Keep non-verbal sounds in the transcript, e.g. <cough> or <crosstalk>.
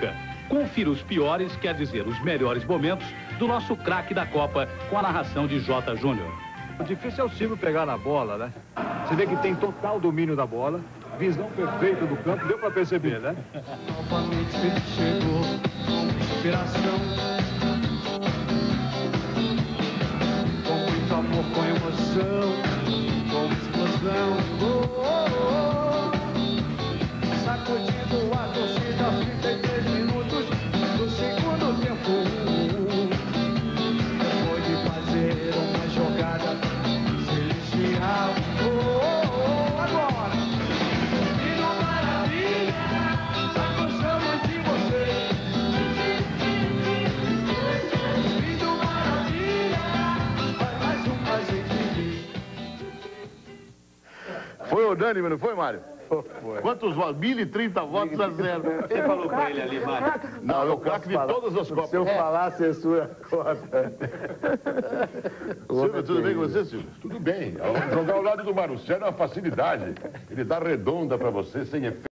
nunca. Confira os piores, quer dizer, os melhores momentos do nosso craque da Copa com a narração de J. Júnior. O difícil é o Silvio pegar na bola, né? Você vê que tem total domínio da bola, visão perfeita do campo, deu para perceber, né? Novamente ele chegou com inspiração. Com muito amor, com emoção, com explosão. Oh, oh, Foi unânime, não foi, Mário? Quantos votos? 1.030 votos a zero. Ele falou pra ele ali, Mário. Não, é o craque de todas as Copas. Se eu falar, censura a cota. <laughs> Silvio, tudo bem com você, Silvio? Tudo bem. Jogar ao lado do Maruceno é uma facilidade. Ele dá redonda pra você sem efeito.